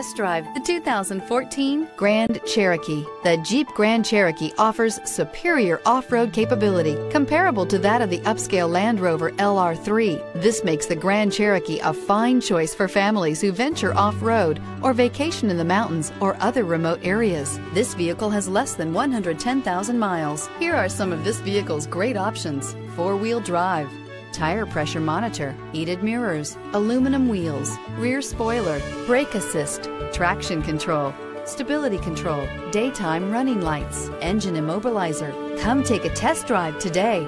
Test drive the 2014 Grand Cherokee. The Jeep Grand Cherokee offers superior off-road capability comparable to that of the upscale Land Rover LR3. This makes the Grand Cherokee a fine choice for families who venture off-road or vacation in the mountains or other remote areas. This vehicle has less than 110,000 miles. Here are some of this vehicle's great options. Four-wheel drive, tire pressure monitor, heated mirrors, aluminum wheels, rear spoiler, brake assist, traction control, stability control, daytime running lights, engine immobilizer. Come take a test drive today.